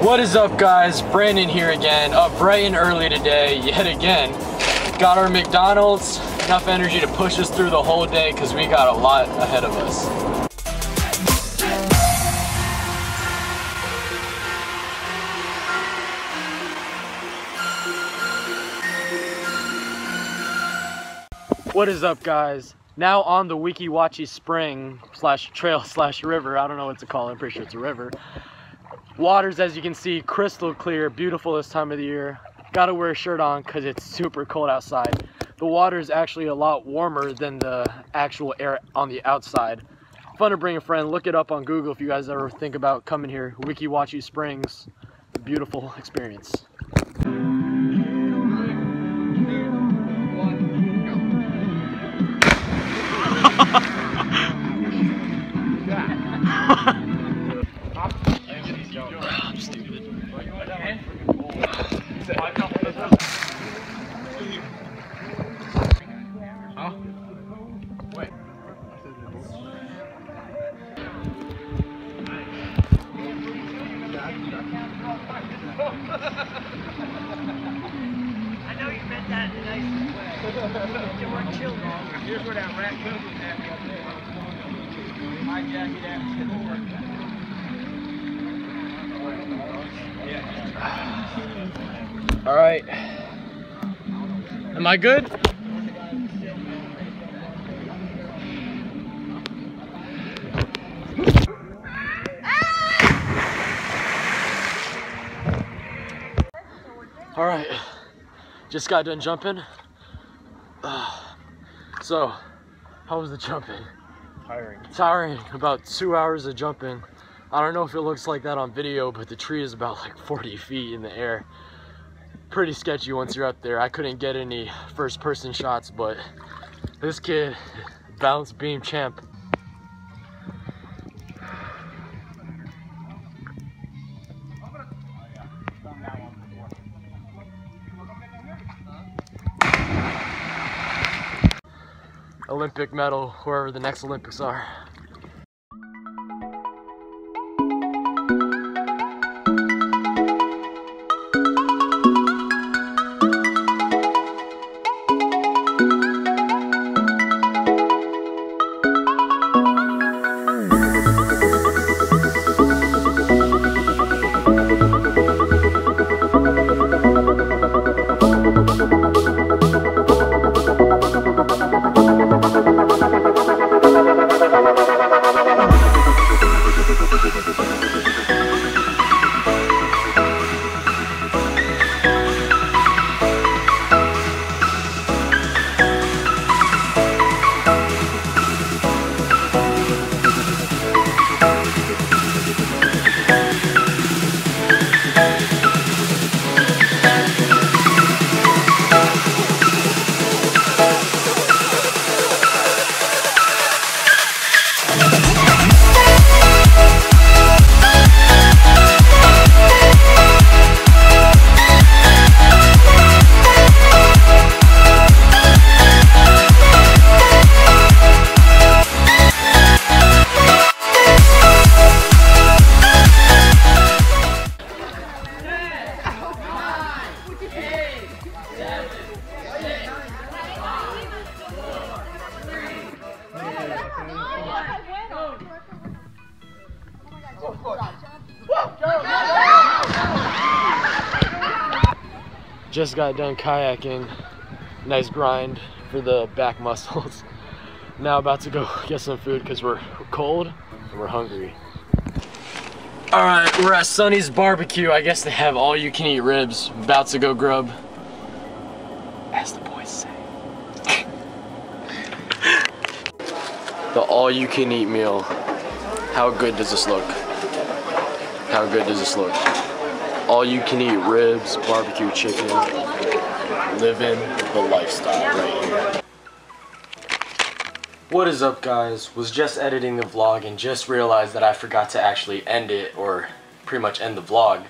What is up guys? Brandon here again, up bright and early today, yet again. Got our McDonald's, enough energy to push us through the whole day because we got a lot ahead of us. What is up guys? Now on the Weeki Wachee Spring slash trail slash river, I don't know what to call it, I'm pretty sure it's a river. Waters, as you can see, crystal clear, beautiful this time of the year. Gotta wear a shirt on because it's super cold outside. The water is actually a lot warmer than the actual air on the outside. Fun to bring a friend. Look it up on Google if you guys ever think about coming here. Weeki Wachee Springs, beautiful experience. Here's where that after All right. Am I good? All right. Just got done jumping. Ah. so, how was the jumping? Tiring. Tiring. About two hours of jumping. I don't know if it looks like that on video, but the tree is about like 40 feet in the air. Pretty sketchy once you're up there. I couldn't get any first person shots, but this kid, balance beam champ. Olympic medal, wherever the next Olympics are. Just got done kayaking. Nice grind for the back muscles. Now about to go get some food because we're cold and we're hungry. All right, we're at Sonny's Barbecue. I guess they have all you can eat ribs. About to go grub. As the boys say. the all you can eat meal. How good does this look? How good does this look? All you can eat ribs, barbecue chicken. Living the lifestyle right here. What is up guys? Was just editing the vlog and just realized that I forgot to actually end it or pretty much end the vlog.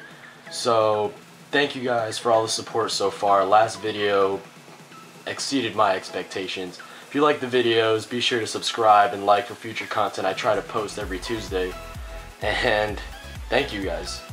So thank you guys for all the support so far. Last video exceeded my expectations. If you like the videos, be sure to subscribe and like for future content I try to post every Tuesday. And thank you guys.